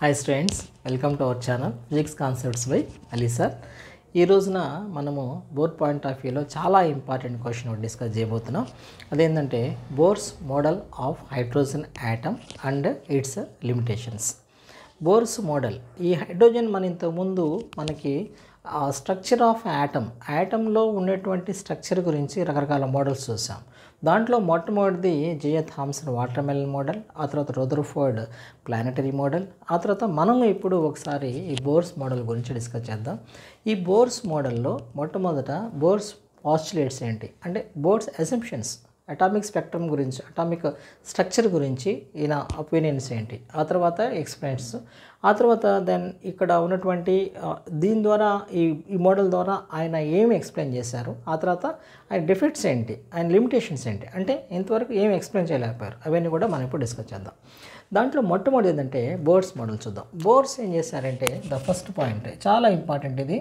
Hi students welcome to our channel physics concepts by Ali sir ఈ రోజున మనము bore point of వ్యూలో చాలా ఇంపార్టెంట్ క్వశ్చన్ ఒకటి డిస్కస్ చేయబోతున్నాం. అదేంటంటే Bohr's model of hydrogen atom and its limitations Bohr's model ఈ హైడ్రోజన్ మన ఇంతకుముందు మనకి స్ట్రక్చర్ ఆఫ్ యాటమ్ యాటంలో ఉండేటువంటి స్ట్రక్చర్ గురించి రకరకాల మోడల్స్ చూసాం. దాంట్లో మొట్టమొదటిది జేఏ థామ్సన్ వాటర్మెలన్ మోడల్ ఆ తర్వాత రోదర్ఫోర్డ్ ప్లానటరీ మోడల్ ఆ తర్వాత మనం ఇప్పుడు ఒకసారి ఈ బోర్స్ మోడల్ గురించి డిస్కస్ చేద్దాం. ఈ బోర్స్ మోడల్లో మొట్టమొదట బోర్స్ పాస్చులేట్స్ ఏంటి? అంటే బోర్స్ అసెంప్షన్స్. అటామిక్ స్పెక్ట్రమ్ గురించి అటామిక్ స్ట్రక్చర్ గురించి ఈయన ఒపీనియన్స్ ఏంటి? ఆ తర్వాత ఎక్స్ప్లెయిన్స్ ఆ తర్వాత దెన్ ఇక్కడ ఉన్నటువంటి దీని ద్వారా ఈ ఈ మోడల్ ద్వారా ఆయన ఏమి ఎక్స్ప్లెయిన్ చేశారు? ఆ తర్వాత ఆయన డిఫిట్స్ ఏంటి? ఆయన లిమిటేషన్స్ ఏంటి? అంటే ఇంతవరకు ఏమి ఎక్స్ప్లెయిన్ చేయలేకపోయారు. అవన్నీ కూడా మనం ఇప్పుడు డిస్కస్ చేద్దాం. దాంట్లో మొట్టమొదటి ఏంటంటే బోర్డ్స్ మోడల్ చూద్దాం. బోర్డ్స్ ఏం చేశారంటే ద ఫస్ట్ పాయింట్ చాలా ఇంపార్టెంట్ ఇది.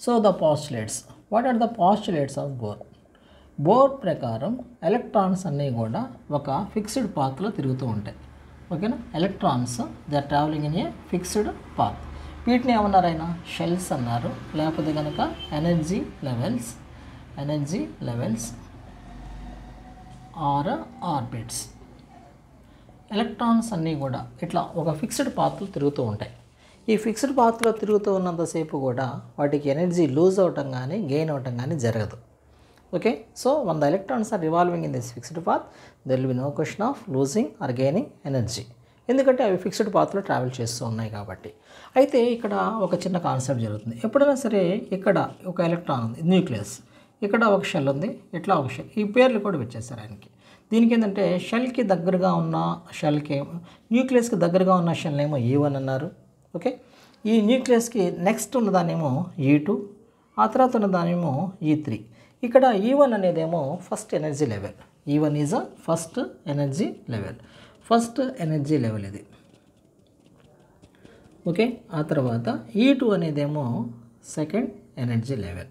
So the postulates what are the postulates of Bohr Bohr ప్రకారం ఎలక్ట్రాన్స్ అన్నీ కూడా ఒక ఫిక్స్డ్ పాత్లో తిరుగుతూ ఉంటాయి. ఓకేనా? Electrons the traveling in a fixed path వీటిని ఏమన్నారు ఆయన షెల్స్ అన్నారు. లేకపోతే కనుక energy levels energy levels or orbits electrons అన్నీ కూడా ఇట్లా ఒక ఫిక్స్డ్ పాత్రలు తిరుగుతూ ఉంటాయి. ఈ ఫిక్స్డ్ పాత్లో తిరుగుతూ ఉన్నంతసేపు కూడా వాటికి ఎనర్జీ లూజ్ అవటం కానీ గెయిన్ అవటం కానీ జరగదు. Okay so one the electrons are revolving in this fixed path there be no question of losing or gaining energy ఎందుకంటే అవి ఫిక్స్డ్ పాత్లో ట్రావెల్ చేస్తూ ఉన్నాయి కాబట్టి. అయితే ఇక్కడ ఒక చిన్న కాన్సెప్ట్ జరుగుతుంది. ఎప్పుడైనా సరే ఇక్కడ ఒక ఎలక్ట్రాన్ ఉంది న్యూక్లియస్ ఇక్కడ ఒక షెల్ ఉంది ఇట్లా ఒక షెల్ ఈ పేర్లు కూడా వచ్చేసారు ఆయనకి. దీనికి ఏంటంటే షెల్కి దగ్గరగా ఉన్న షెల్కి న్యూక్లియస్కి దగ్గరగా ఉన్న షెల్ ఏమో e ఈ వన్ అన్నారు. ఓకే ఈ న్యూక్లియస్కి నెక్స్ట్ ఉన్నదానేమో ఈ e టూ ఆ తర్వాత ఉన్నదానేమో ఈ e త్రీ ఇక్కడ e ఈ one అనేదేమో first energy level E one is a first energy level first energy level ఇది. ఓకే ఆ తర్వాత e ఈ టూ అనేదేమో సెకండ్ ఎనర్జీ లెవెల్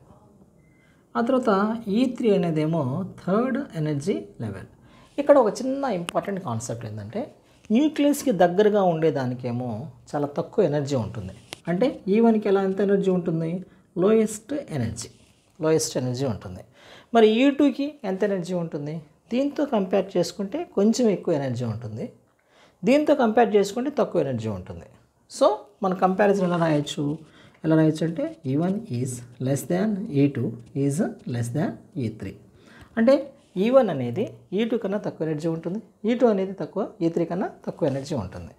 ఆ తర్వాత e ఈ త్రీ అనేదేమో థర్డ్ ఎనర్జీ లెవెల్ ఇక్కడ ఒక చిన్న ఇంపార్టెంట్ కాన్సెప్ట్ ఏంటంటే న్యూక్లియస్కి దగ్గరగా ఉండేదానికేమో చాలా తక్కువ ఎనర్జీ ఉంటుంది. అంటే ఈ వన్కి ఎలా ఎంత ఎనర్జీ ఉంటుంది? లోయెస్ట్ ఎనర్జీ లోయెస్ట్ ఎనర్జీ ఉంటుంది. మరి ఈ టూకి ఎంత ఎనర్జీ ఉంటుంది? దీంతో కంపేర్ చేసుకుంటే కొంచెం ఎక్కువ ఎనర్జీ ఉంటుంది. దీంతో కంపేర్ చేసుకుంటే తక్కువ ఎనర్జీ ఉంటుంది. సో మన కంపారిజన్ ఎలా రాయొచ్చు? ఎలా రాయొచ్చు అంటే ఈ వన్ ఈజ్ లెస్ దాన్ ఈ టూ ఈజ్ లెస్ దాన్ ఈ త్రీ అంటే e ఈ వన్ అనేది e ఈ టూ కన్నా తక్కువ ఎనర్జీ ఉంటుంది. E ఈ టూ అనేది తక్కువ ఈ త్రీ కన్నా తక్కువ ఎనర్జీ ఉంటుంది.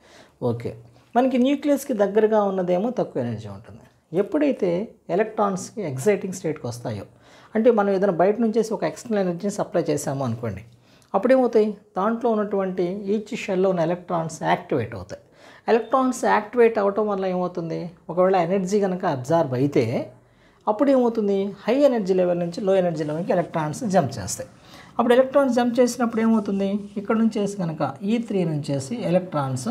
ఓకే. మనకి న్యూక్లియస్కి దగ్గరగా ఉన్నదేమో తక్కువ ఎనర్జీ ఉంటుంది. ఎప్పుడైతే ఎలక్ట్రాన్స్కి ఎగ్జైటింగ్ స్టేట్కి వస్తాయో అంటే మనం ఏదైనా బయట నుంచేసి ఒక ఎక్స్టర్నల్ ఎనర్జీని సప్లై చేసాము అనుకోండి అప్పుడేమవుతాయి? దాంట్లో ఉన్నటువంటి ఈచ్ షెల్లో ఉన్న ఎలక్ట్రాన్స్ యాక్టివేట్ అవుతాయి. ఎలక్ట్రాన్స్ యాక్టివేట్ అవటం వల్ల ఏమవుతుంది? ఒకవేళ ఎనర్జీ కనుక అబ్జార్బ్ అయితే అప్పుడు ఏమవుతుంది హై ఎనర్జీ లెవెల్ నుంచి లో ఎనర్జీ లెవెల్కి ఎలక్ట్రాన్స్ జంప్ చేస్తాయి. అప్పుడు ఎలక్ట్రాన్స్ జంప్ చేసినప్పుడు ఏమవుతుంది? ఇక్కడ నుంచి కనుక ఈ త్రీ నుంచి ఎలక్ట్రాన్స్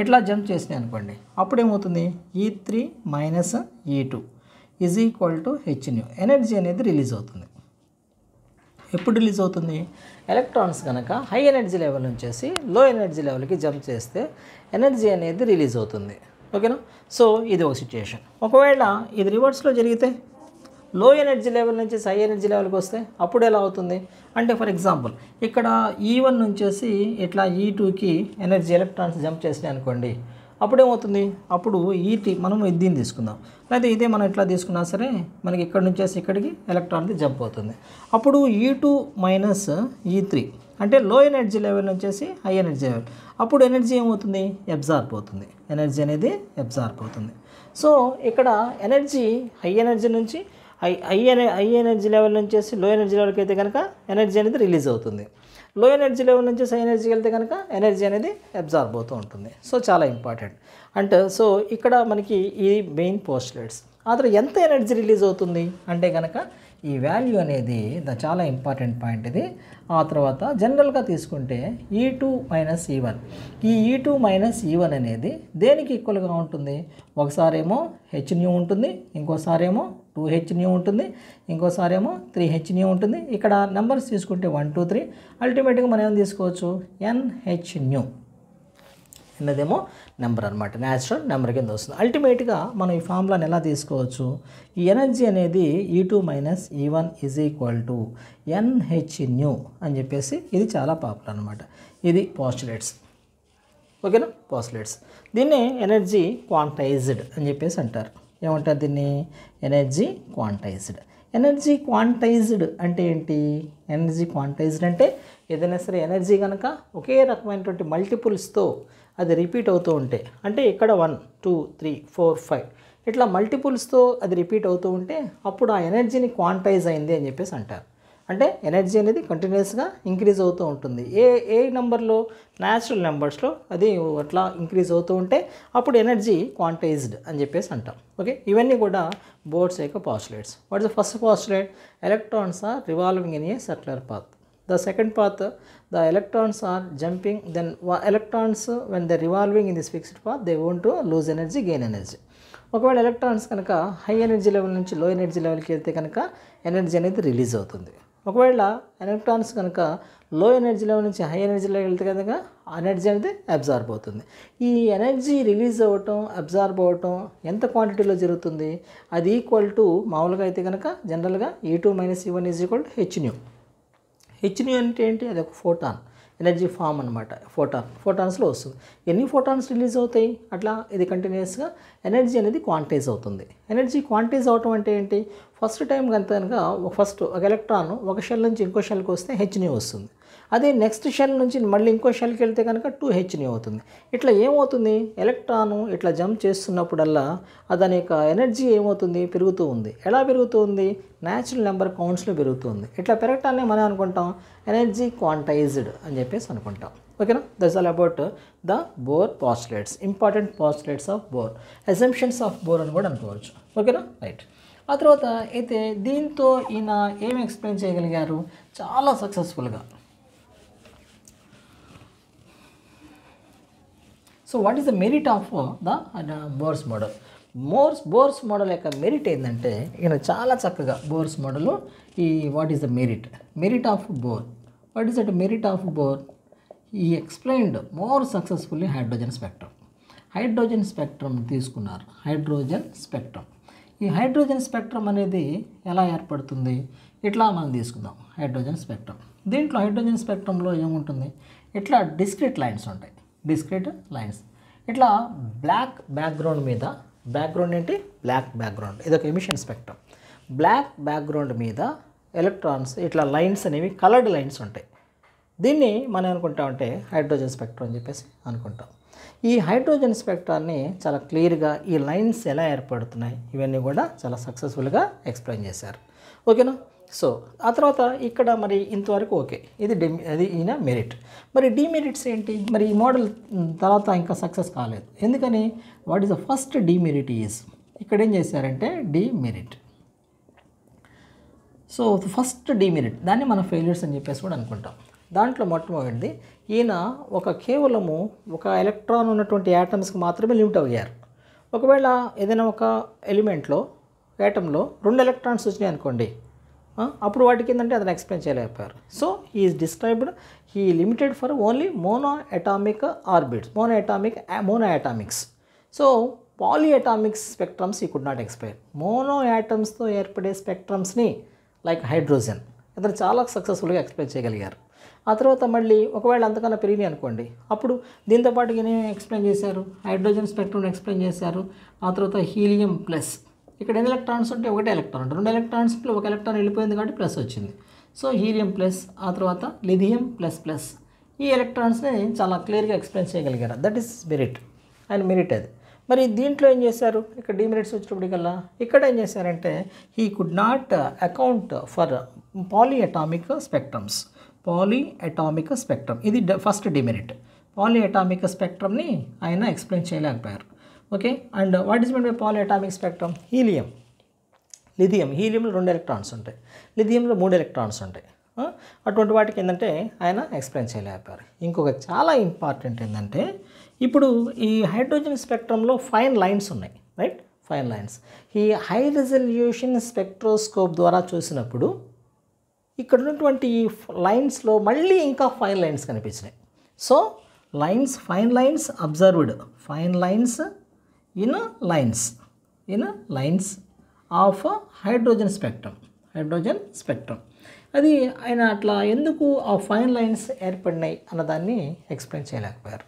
ఇట్లా జంప్ చేసినాయి అనుకోండి అప్పుడు ఏమవుతుంది E three minus E two is equal to H nu energy అనేది రిలీజ్ అవుతుంది. ఎప్పుడు రిలీజ్ అవుతుంది? ఎలక్ట్రాన్స్ కనుక హై ఎనర్జీ లెవెల్ నుంచేసి లో ఎనర్జీ లెవెల్కి జంప్ చేస్తే ఎనర్జీ అనేది రిలీజ్ అవుతుంది. ఓకేనా సో ఇది ఒక సిచ్యుయేషన్ ఒకవేళ ఇది రివర్స్లో జరిగితే లో ఎనర్జీ లెవెల్ నుంచి హై ఎనర్జీ లెవెల్కి వస్తే అప్పుడు ఎలా అవుతుంది? అంటే ఫర్ ఎగ్జాంపుల్ ఇక్కడ e ఈ వన్ నుంచేసి ఇట్లా ఈ టూకి ఎనర్జీ ఎలక్ట్రాన్స్ జంప్ చేసినాయి అనుకోండి అప్పుడు ఏమవుతుంది అప్పుడు ఈ టీ మనం దీన్ని తీసుకుందాం. లేదా ఇదే మనం ఎట్లా తీసుకున్నా సరే మనకి ఇక్కడ నుంచేసి ఇక్కడికి ఎలక్ట్రాన్ది జంప్ అవుతుంది. అప్పుడు ఈ టూ మైనస్ ఈ త్రీ అంటే లో ఎనర్జీ లెవెల్ వచ్చేసి హై ఎనర్జీ లెవెల్ అప్పుడు ఎనర్జీ ఏమవుతుంది? అబ్జార్బ్ అవుతుంది. ఎనర్జీ అనేది అబ్జార్బ్ అవుతుంది. సో ఇక్కడ ఎనర్జీ హై ఎనర్జీ నుంచి హై హై ఎన హై ఎనర్జీ లెవెల్ నుంచేసి లో ఎనర్జీ లెవెల్కి అయితే కనుక ఎనర్జీ అనేది రిలీజ్ అవుతుంది. లో ఎనర్జీ లెవెల్ నుంచి హై ఎనర్జీకి వెళ్తే కనుక ఎనర్జీ అనేది అబ్జార్బ్ అవుతూ ఉంటుంది. సో చాలా ఇంపార్టెంట్. అంటే సో ఇక్కడ మనకి ఈ మెయిన్ పోస్టులేట్స్. అతను ఎంత ఎనర్జీ రిలీజ్ అవుతుంది? అంటే కనుక ఈ వాల్యూ అనేది ద చాలా ఇంపార్టెంట్ పాయింట్ ఇది. ఆ తర్వాత జనరల్గా తీసుకుంటే e e E two minus E one E E two minus E one అనేది దేనికి ఈక్వల్గా ఉంటుంది? ఒకసారేమో హెచ్ న్యూ ఉంటుంది ఇంకోసారేమో టూ హెచ్ న్యూ ఉంటుంది ఇంకోసారేమో త్రీ హెచ్ న్యూ ఉంటుంది. ఇక్కడ నెంబర్స్ తీసుకుంటే వన్ టూ త్రీ అల్టిమేట్గా మనం ఏం తీసుకోవచ్చు? ఎన్హెచ్ న్యూ చిన్నదేమో నెంబర్ అనమాట న్యాచురల్ నెంబర్ కింద వస్తుంది. అల్టిమేట్గా మనం ఈ ఫార్ములాని ఎలా తీసుకోవచ్చు? ఈ ఎనర్జీ అనేది E two minus E one is equal to N H nu అని చెప్పేసి ఇది చాలా పాపులర్ అనమాట ఇది పాస్టులేట్స్. ఓకేనా? పాస్టులేట్స్. దీన్నే ఎనర్జీ క్వాంటైజ్డ్ అని చెప్పేసి అంటారు. ఏమంటారు దీన్ని? Energy quantised. ఎనర్జీ క్వాంటైజ్డ్ అంటే ఏంటి? ఎనర్జీ క్వాంటైజ్డ్ అంటే ఏదైనా సరే ఎనర్జీ కనుక ఒకే రకమైనటువంటి మల్టిపుల్స్తో అది రిపీట్ అవుతూ ఉంటే అంటే ఇక్కడ one two three four five ఇట్లా మల్టిపుల్స్తో అది రిపీట్ అవుతూ ఉంటే అప్పుడు ఆ ఎనర్జీని క్వాంటైజ్ అయింది అని చెప్పేసి అంటారు. అంటే ఎనర్జీ అనేది కంటిన్యూస్గా ఇంక్రీజ్ అవుతూ ఉంటుంది. ఏ ఏ నెంబర్లో? న్యాచురల్ నెంబర్స్లో అది అట్లా ఇంక్రీజ్ అవుతూ ఉంటే అప్పుడు ఎనర్జీ క్వాంటైజ్డ్ అని చెప్పేసి అంటాం. ఓకే? ఇవన్నీ కూడా బోర్డ్స్ యొక్క postulates what is the first postulate electrons are revolving in a circular path the second path the electrons are jumping then electrons when the revolving in this fixed path they won't to lose energy gain energy ఒకవేళ electrons కనుక high energy level నుంచి low energy లెవెల్కి వెళ్తే కనుక energy అనేది release అవుతుంది. ఒకవేళ electrons కనుక లో ఎనర్జీ లెవెల్ నుంచి హై ఎనర్జీ లెవెల్ వెళ్తే కనుక ఎనర్జీ అనేది అబ్జార్బ్ అవుతుంది. ఈ ఎనర్జీ రిలీజ్ అవ్వటం అబ్జార్బ్ అవ్వటం ఎంత క్వాంటిటీలో జరుగుతుంది? అది ఈక్వల్ టు మామూలుగా అయితే కనుక జనరల్గా E two minus E one is equal to H nu అంటే ఏంటి? అది ఒక ఫోటాన్ ఎనర్జీ ఫామ్ అనమాట ఫోటాన్ ఫోటాన్స్లో వస్తుంది. ఎన్ని ఫోటాన్స్ రిలీజ్ అవుతాయి? అట్లా ఇది కంటిన్యూస్గా ఎనర్జీ అనేది క్వాంటైజ్ అవుతుంది. ఎనర్జీ క్వాంటైజ్ అవటం అంటే ఏంటి? ఫస్ట్ టైం కనుక కనుక ఫస్ట్ ఒక ఎలక్ట్రాన్ ఒక షెల్ నుంచి ఇంకో షెల్కి వస్తే హెచ్ని వస్తుంది. అదే నెక్స్ట్ షెల్ నుంచి మళ్ళీ ఇంకో షెల్కి వెళ్తే కనుక టూ హెచ్ని అవుతుంది. ఇట్లా ఏమవుతుంది? ఎలక్ట్రాను ఇట్లా జంప్ చేస్తున్నప్పుడల్లా దాని యొక్క ఎనర్జీ ఏమవుతుంది? పెరుగుతూ ఉంది. ఎలా పెరుగుతూ ఉంది? న్యాచురల్ నెంబర్ కౌంట్స్లో పెరుగుతుంది ఇట్లా పెరగటాన్ని మనం అనుకుంటాం ఎనర్జీ క్వాంటైజ్డ్ అని చెప్పేసి అనుకుంటాం. ఓకేనా that's all about the Bohr postulates important postulates of Bohr assumptions of Bohr అని కూడా అనుకోవచ్చు. ఓకేనా రైట్ ఆ తర్వాత అయితే దీంతో ఈయన ఏం ఎక్స్ప్లెయిన్ చేయగలిగారు? చాలా సక్సెస్ఫుల్గా so what is the merit of the Bohr's model Bohr's Bohr's model యొక్క మెరిట్ ఏంటంటే ఈయన చాలా చక్కగా బోర్స్ మోడల్ ఈ what is the merit merit of Bohr what is that merit of Bohr he explained more successfully hydrogen spectrum hydrogen spectrum తీసుకున్నారు. Hydrogen spectrum ఈ hydrogen spectrum అనేది ఎలా ఏర్పడుతుంది? ఇట్లా మనం తీసుకుందాం. హైడ్రోజన్ స్పెక్ట్రమ్ దీంట్లో హైడ్రోజన్ స్పెక్ట్రమ్లో ఏముంటుంది? ఇట్లా డిస్క్రిట్ లైన్స్ ఉంటాయి. Discrete lines. ఇట్లా బ్లాక్ బ్యాక్గ్రౌండ్ మీద బ్యాక్గ్రౌండ్ ఏంటి? Black background. ఇదొక ఎమిషన్ స్పెక్ట్రమ్ బ్లాక్ బ్యాక్గ్రౌండ్ మీద ఎలక్ట్రాన్స్ ఇట్లా లైన్స్ అనేవి కలర్డ్ లైన్స్ ఉంటాయి. దీన్ని మనం అనుకుంటామంటే హైడ్రోజన్ స్పెక్ట్రమ్ అని చెప్పేసి అనుకుంటాం. ఈ హైడ్రోజన్ స్పెక్ట్రాన్ని చాలా క్లియర్గా ఈ లైన్స్ ఎలా ఏర్పడుతున్నాయి ఇవన్నీ కూడా చాలా సక్సెస్ఫుల్గా ఎక్స్ప్లెయిన్ చేశారు. ఓకేనా? సో ఆ తర్వాత ఇక్కడ మరి ఇంతవరకు ఓకే. ఇది డి అది ఈయన మెరిట్. మరి డిమెరిట్స్ ఏంటి? మరి ఈ మోడల్ తర్వాత ఇంకా సక్సెస్ కాలేదు. ఎందుకని? What is the first demerit is? ఇక్కడ ఏం చేశారంటే డిమెరిట్. So first demerit. దాన్ని మనం ఫెయిల్యూర్స్ అని చెప్పేసి కూడా అనుకుంటాం. దాంట్లో మొట్టమొదటిది ఈయన ఒక కేవలము ఒక ఎలక్ట్రాన్ ఉన్నటువంటి యాటమ్స్కి మాత్రమే లిమిట్ అయ్యారు. ఒకవేళ ఏదైనా ఒక ఎలిమెంట్లో యాటంలో రెండు ఎలక్ట్రాన్స్ వచ్చినాయి అనుకోండి అప్పుడు వాటికి ఏంటంటే అతను ఎక్స్ప్లెయిన్ చేయలేకపోయారు. So is described he limited for only mono atomic orbits mono atomic mono atomics so poly atomics spectrums he could not explain mono యాటమ్స్తో ఏర్పడే స్పెక్ట్రమ్స్ని లైక్ హైడ్రోజన్ ఇతను చాలా సక్సెస్ఫుల్గా ఎక్స్ప్లెయిన్ చేయగలిగారు. ఆ తర్వాత మళ్ళీ ఒకవేళ అంతకన్నా పెరిగినాయి అనుకోండి అప్పుడు దీంతో పాటు ఏమేమి ఎక్స్ప్లెయిన్ చేశారు? హైడ్రోజన్ స్పెక్ట్రమ్ ఎక్స్ప్లెయిన్ చేశారు. ఆ తర్వాత హీలియం ప్లస్. ఇక్కడ ఎన్ని ఎలక్ట్రాన్స్ ఉంటే ఒకటే ఎలక్ట్రాన్ ఉంటుంది రెండు ఎలక్ట్రాన్స్లో ఒక ఎలక్ట్రాన్ వెళ్ళిపోయింది కాబట్టి ప్లస్ వచ్చింది. సో హీలియం ప్లస్ ఆ తర్వాత లిథియం ప్లస్ ప్లస్. ఈ ఎలక్ట్రాన్స్ని చాలా క్లియర్గా ఎక్స్ప్లెయిన్ చేయగలిగారు that is merit and merit అది. మరి దీంట్లో ఏం చేశారు? ఇక్కడ డిమెరిట్స్ వచ్చినప్పటికల్లా ఇక్కడ ఏం చేశారంటే he could not account for poly atomic spectrums poly atomic spectrum. ఇది ఫస్ట్ డిమెరిట్. పాలీ అటామిక్ స్పెక్ట్రమ్ని ఆయన ఎక్స్ప్లెయిన్ చేయలేకపోయారు. Okay? And what is mean by poly atomic spectrum? Helium. Lithium. హీలియంలో రెండు ఎలక్ట్రాన్స్ ఉంటాయి. లిథియంలో మూడు ఎలక్ట్రాన్స్ ఉంటాయి. అటువంటి వాటికి ఏంటంటే ఆయన ఎక్స్ప్లెయిన్ చేయలేకపోయారు. ఇంకొక చాలా ఇంపార్టెంట్ ఏంటంటే ఇప్పుడు ఈ హైడ్రోజన్ స్పెక్ట్రంలో ఫైన్ లైన్స్ ఉన్నాయి. రైట్? Fine lines. ఈ హై రిజల్యూషన్ స్పెక్ట్రోస్కోప్ ద్వారా చూసినప్పుడు ఇక్కడ ఉన్నటువంటి లైన్స్లో మళ్ళీ ఇంకా fine lines కనిపించినాయి. So lines fine lines observed fine lines in lines. In lines of hydrogen spectrum hydrogen spectrum అది ఆయన అట్లా ఎందుకు ఆ ఫైన్ లైన్స్ ఏర్పడినాయి అన్నదాన్ని ఎక్స్ప్లెయిన్ చేయలేకపోయారు.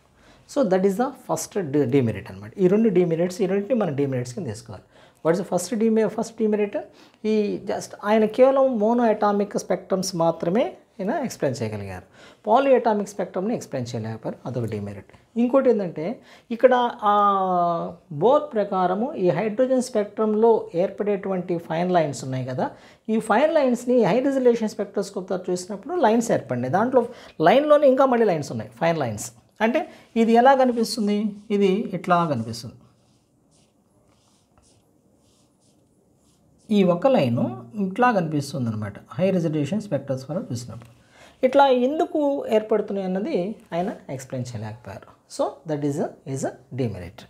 So that is the first demerit అనమాట ఈ రెండు డిమెరిట్స్ ఈ రెండింటిని మనం డిమెరిట్స్ కింద తీసుకోవాలి. What's first డీమే first demerit? He just ఆయన కేవలం మోనో అటామిక్ స్పెక్ట్రమ్స్ మాత్రమే ఆయన ఎక్స్ప్లెయిన్ చేయగలిగారు. పాలీ అటామిక్ స్పెక్ట్రమ్ని ఎక్స్ప్లెయిన్ చేయలేకపోయారు అదొక డిమెరిట్. ఇంకోటి ఏంటంటే ఇక్కడ ఆ బోర్ ప్రకారము ఈ హైడ్రోజన్ స్పెక్ట్రంలో ఏర్పడేటువంటి ఫైన్ లైన్స్ ఉన్నాయి కదా ఈ ఫైన్ లైన్స్ని హై రిజల్యూషన్ స్పెక్ట్రోస్కోప్తో చూసినప్పుడు లైన్స్ ఏర్పడినాయి. దాంట్లో లైన్లోనే ఇంకా మళ్ళీ లైన్స్ ఉన్నాయి ఫైన్ లైన్స్. అంటే ఇది ఎలా కనిపిస్తుంది? ఇది ఇట్లా కనిపిస్తుంది. ఈ ఒక లైను ఇట్లా కనిపిస్తుంది అనమాట హై రిజల్యూషన్ స్పెక్ట్రోస్కోప్ చూసినప్పుడు. ఇట్లా ఎందుకు ఏర్పడుతున్నాయి అన్నది ఆయన ఎక్స్ప్లెయిన్ చేయలేకపోయారు. So that is is a demerit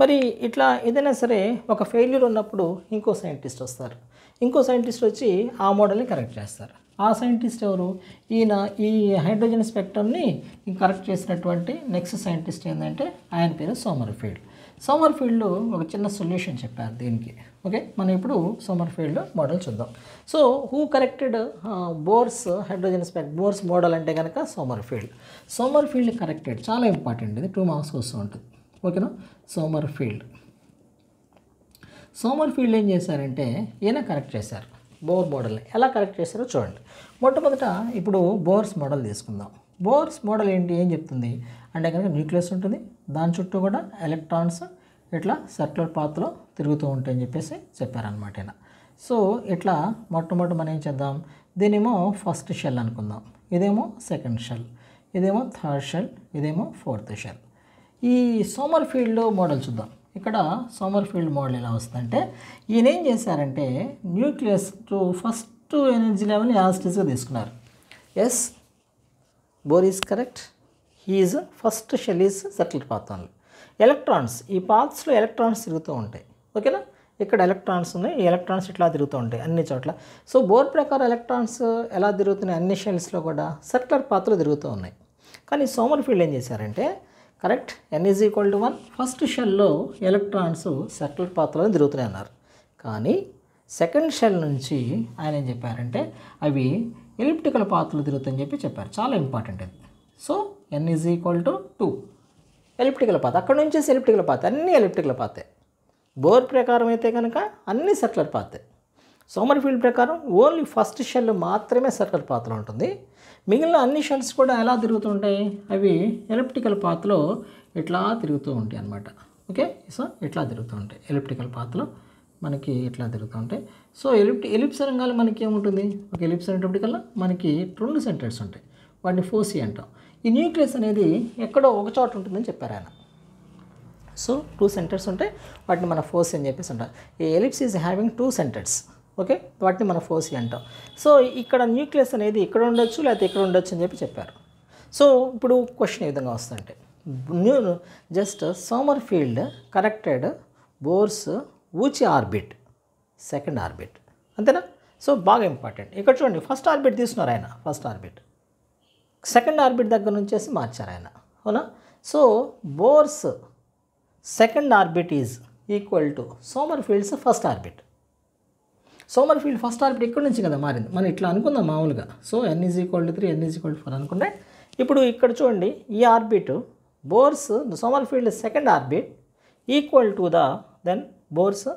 మరి ఇట్లా ఏదైనా సరే ఒక ఫెయిల్యూర్ ఉన్నప్పుడు ఇంకో సైంటిస్ట్ వస్తారు. ఇంకో సైంటిస్ట్ వచ్చి ఆ మోడల్ని కరెక్ట్ చేస్తారు. ఆ సైంటిస్ట్ ఎవరు? ఈయన ఈ హైడ్రోజన్ స్పెక్ట్రమ్ని కరెక్ట్ చేసినటువంటి నెక్స్ట్ సైంటిస్ట్ ఏంటంటే ఆయన పేరు సోమర్ఫీల్డ్. సోమర్ఫీల్డ్ ఒక చిన్న సొల్యూషన్ చెప్పారు దీనికి. ఓకే? మనం ఇప్పుడు సోమర్ఫీల్డ్ మోడల్ చూద్దాం. So who corrected Bohr's hydrogen spec Bohr's model అంటే కనుక సోమర్ఫీల్డ్ సోమర్ఫీల్డ్ కరెక్టెడ్ చాలా ఇంపార్టెంట్ ఇది టూ మార్క్స్ వస్తూ ఉంటుంది. ఓకేనా? సోమర్ఫీల్డ్ సోమర్ఫీల్డ్ ఏం చేశారంటే ఈయన కరెక్ట్ చేశారు. బోర్ మోడల్ని ఎలా కరెక్ట్ చేశారో చూడండి. మొట్టమొదట ఇప్పుడు బోర్స్ మోడల్ తీసుకుందాం. బోర్స్ మోడల్ ఏంటి ఏం చెప్తుంది? అంటే కనుక న్యూక్లియస్ ఉంటుంది దాని చుట్టూ కూడా ఎలక్ట్రాన్స్ ఇట్లా సర్క్యులర్ పాత్లో తిరుగుతూ ఉంటాయని చెప్పేసి చెప్పారనమాట ఆయన సో ఇట్లా మొట్టమొదటి మనం ఏం చేద్దాం? దీనేమో ఫస్ట్ షెల్ అనుకుందాం. ఇదేమో సెకండ్ షెల్. ఇదేమో థర్డ్ షెల్. ఇదేమో ఫోర్త్ షెల్. ఈ సోమర్ ఫీల్డ్ మోడల్ చూద్దాం. ఇక్కడ సోమర్ ఫీల్డ్ మోడల్ ఎలా వస్తుందంటే ఈయన ఏం చేశారంటే nucleus to first energy level యాజిటీస్గా తీసుకున్నారు. As Bohr is correct he is first shell is settled path only electrons ఈ పాత్స్లో ఎలక్ట్రాన్స్ తిరుగుతూ ఉంటాయి. ఓకేనా ఇక్కడ ఎలక్ట్రాన్స్ ఉన్నాయి ఈ ఎలక్ట్రాన్స్ ఇట్లా తిరుగుతూ ఉంటాయి అన్ని చోట్ల. సో బోర్ ప్రకారం ఎలక్ట్రాన్స్ ఎలా తిరుగుతున్నాయి? అన్ని షెల్స్లో కూడా సర్క్యులర్ పాత్రలు తిరుగుతూ ఉన్నాయి. కానీ సోమర్ ఫీల్డ్ ఏం చేశారంటే correct n is equal to one first షెల్లో electrons circular పాత్రలో తిరుగుతున్నాయి అన్నారు. కానీ సెకండ్ షెల్ నుంచి ఆయన ఏం చెప్పారంటే అవి ఎలిప్టికల్ పాత్రలు తిరుగుతుందని చెప్పి చెప్పారు. చాలా ఇంపార్టెంట్ అది so n is equal to two elliptical path అక్కడ నుంచి ఎలిప్టికల్ పాత్ అన్నీ ఎలిప్టికల్ పాతే బోర్ ప్రకారం అయితే కనుక అన్ని సెటిలర్ పాతే సోమర్ ఫీల్డ్ ప్రకారం ఓన్లీ ఫస్ట్ షెల్ మాత్రమే సర్క్యులర్ పాత్రలో ఉంటుంది. మిగిలిన అన్ని షెల్స్ కూడా ఎలా తిరుగుతుంటాయి? అవి ఎలిప్టికల్ పాత్లో ఇట్లా తిరుగుతూ ఉంటాయి అన్నమాట. ఓకే సో ఇట్లా తిరుగుతూ ఉంటాయి ఎలిప్టికల్ పాత్లో మనకి ఇట్లా తిరుగుతూ ఉంటాయి సో ఎలిప్ట్ ఎలిప్స్ రంగాలు మనకి ఏముంటుంది ఒక ఎలిప్స్ అనేటప్పటికల్లా మనకి రెండు సెంటర్స్ ఉంటాయి. వాటిని ఫోసి అంటాం. ఈ న్యూక్లియస్ అనేది ఎక్కడో ఒక చోట ఉంటుందని చెప్పారు ఆయన. సో టూ సెంటర్స్ ఉంటాయి. వాటిని మన ఫోసి అని చెప్పేసి అంటాం. ఈ ellipse is having two centres. Okay? వాటిని మన ఫోసి అంటాం. సో ఇక్కడ న్యూక్లియస్ అనేది ఇక్కడ ఉండొచ్చు లేకపోతే ఇక్కడ ఉండొచ్చు అని చెప్పి చెప్పారు. సో ఇప్పుడు క్వశ్చన్ ఏ విధంగా వస్తుందంటే new just Sommerfeld corrected Bohr's ఊచి orbit second orbit. అంతేనా? సో బాగా ఇంపార్టెంట్. ఇక్కడ చూడండి ఫస్ట్ ఆర్బిట్ తీసుకున్నారు ఆయన ఫస్ట్ ఆర్బిట్. సెకండ్ ఆర్బిట్ దగ్గర నుంచేసి మార్చారు ఆయన అవునా? So Bohr's second orbit is equal to Sommerfeld's first orbit. Sommerfeld first orbit ఇక్కడ నుంచి కదా మారింది. మనం ఇట్లా అనుకుందాం మామూలుగా. So n is equal to three n is equal to four అనుకుంటే ఇప్పుడు ఇక్కడ చూడండి ఈ orbit Bohr's Sommerfeld second orbit equal to the then Bohr's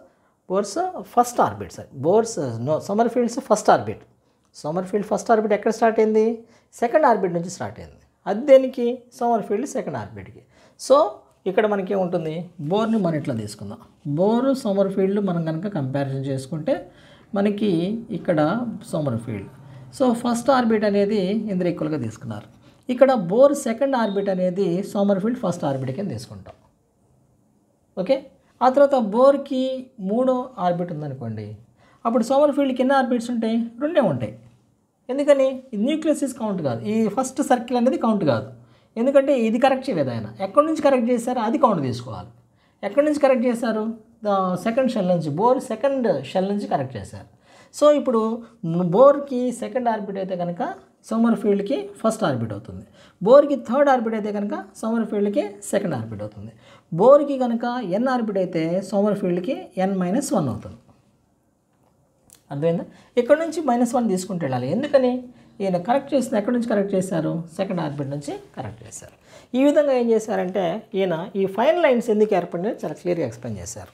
Bohr's first orbit sir Bohr's no Sommerfeld's first orbit Sommerfeld first orbit ఎక్కడ start అయింది? Second orbit నుంచి start అయింది. అది దేనికి? సోమర్ ఫీల్డ్ సెకండ్ ఆర్బిట్కి సో ఇక్కడ మనకి ఏముంటుంది? బోర్ని మనం ఇట్లా తీసుకుందాం. బోరు సోమర్ ఫీల్డ్ మనం కనుక కంపారిజన్ చేసుకుంటే మనకి ఇక్కడ Sommerfeld so first orbit అనేది ఇందులో ఈక్వల్గా తీసుకున్నారు. ఇక్కడ బోర్ సెకండ్ ఆర్బిట్ అనేది సోమర్ ఫీల్డ్ ఫస్ట్ ఆర్బిట్ కింద తీసుకుంటాం. ఓకే ఆ తర్వాత బోర్కి మూడో ఆర్బిట్ ఉందనుకోండి. అప్పుడు సోమర్ ఫీల్డ్కి ఎన్ని ఆర్బిట్స్ ఉంటాయి? రెండే ఉంటాయి. ఎందుకని? న్యూక్లియస్ కౌంట్ కాదు. ఈ ఫస్ట్ సర్కిల్ అనేది కౌంట్ కాదు. ఎందుకంటే ఇది కరెక్ట్ చేయలేదు ఆయన. ఎక్కడి నుంచి కరెక్ట్ చేశారో అది కౌంట్ తీసుకోవాలి. ఎక్కడి నుంచి కరెక్ట్ చేశారు? సెకండ్ షెల్ నుంచి. బోర్ సెకండ్ షెల్ నుంచి కరెక్ట్ చేశారు. సో ఇప్పుడు బోర్కి సెకండ్ ఆర్బిట్ అయితే కనుక సోమర్ ఫీల్డ్కి ఫస్ట్ ఆర్బిట్ అవుతుంది. బోర్కి థర్డ్ ఆర్బిట్ అయితే కనుక సోమర్ ఫీల్డ్కి సెకండ్ ఆర్బిట్ అవుతుంది. బోర్కి కనుక ఎన్ ఆర్బిట్ అయితే సోమర్ ఫీల్డ్కి ఎన్ మైనస్ వన్ అవుతుంది. అర్థమైందా? ఇక్కడ నుంచి మైనస్ వన్ తీసుకుంటూ వెళ్ళాలి. ఎందుకని? ఈయన కరెక్ట్ చేసిన ఎక్కడి నుంచి కరెక్ట్ చేశారు? సెకండ్ ఆర్బిట్ నుంచి కరెక్ట్ చేశారు. ఈ విధంగా ఏం చేశారంటే ఈయన ఈ ఫైన్ లైన్స్ ఎందుకు ఏర్పడినాయో చాలా క్లియర్గా ఎక్స్ప్లెయిన్ చేశారు.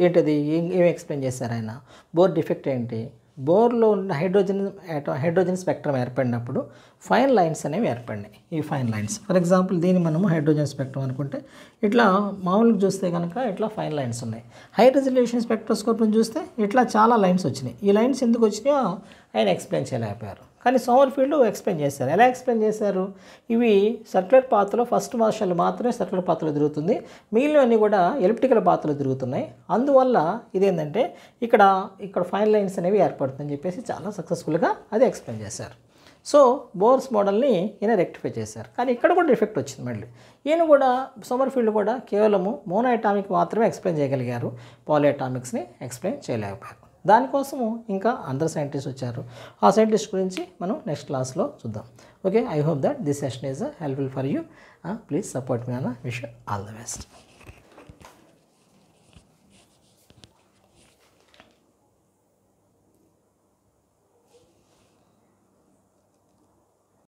ఏంటది? ఏం ఏం ఎక్స్ప్లెయిన్ చేశారు ఆయన? బోర్ డిఫెక్ట్ ఏంటి? బోర్లో ఉన్న హైడ్రోజన్ ఆటో హైడ్రోజన్ స్పెక్ట్రమ్ ఏర్పడినప్పుడు ఫైన్ లైన్స్ అనేవి ఏర్పడినాయి. ఈ ఫైన్ లైన్స్. ఫర్ ఎగ్జాంపుల్ దీన్ని మనము హైడ్రోజన్ స్పెక్ట్రమ్ అనుకుంటే ఇట్లా మామూలుగా చూస్తే కనుక ఇట్లా ఫైన్ లైన్స్ ఉన్నాయి. హై రెజల్యూషన్ స్పెక్ట్రోస్కోప్ని చూస్తే ఇట్లా చాలా లైన్స్ వచ్చినాయి. ఈ లైన్స్ ఎందుకు వచ్చినాయో ఆయన ఎక్స్ప్లెయిన్ చేయలేకపోయారు. కానీ సోమర్ ఫీల్డ్ ఎక్స్ప్లెయిన్ చేశారు. ఎలా ఎక్స్ప్లెయిన్ చేశారు? ఇవి సర్క్యులర్ పాత్రలో ఫస్ట్ వర్షాలు మాత్రమే సర్క్యులర్ పాత్రలో తిరుగుతుంది. మిగిలినవన్నీ కూడా ఎలిప్టికల్ పాత్రలో తిరుగుతున్నాయి. అందువల్ల ఇదేంటంటే ఇక్కడ ఇక్కడ ఫైన్ లైన్స్ అనేవి ఏర్పడుతుందని చెప్పేసి చాలా సక్సెస్ఫుల్గా అది ఎక్స్ప్లెయిన్ చేశారు. సో బోర్స్ మోడల్ని ఈయన రెక్టిఫై చేశారు. కానీ ఇక్కడ కూడా డిఫెక్ట్ వచ్చింది మళ్ళీ. ఈయన కూడా సోమర్ ఫీల్డ్ కూడా కేవలము మోనోఎటామిక్ మాత్రమే ఎక్స్ప్లెయిన్ చేయగలిగారు. పాలిఎటామిక్స్ని ఎక్స్ప్లెయిన్ చేయలేకపోయారు. దానికోసము ఇంకా అందరు సైంటిస్ట్ వచ్చారు. ఆ సైంటిస్ట్ గురించి మనం నెక్స్ట్ క్లాస్లో చూద్దాం. Okay I hope that this session is helpful for you please support మీ అన్న విష్ ఆల్ ద బెస్ట్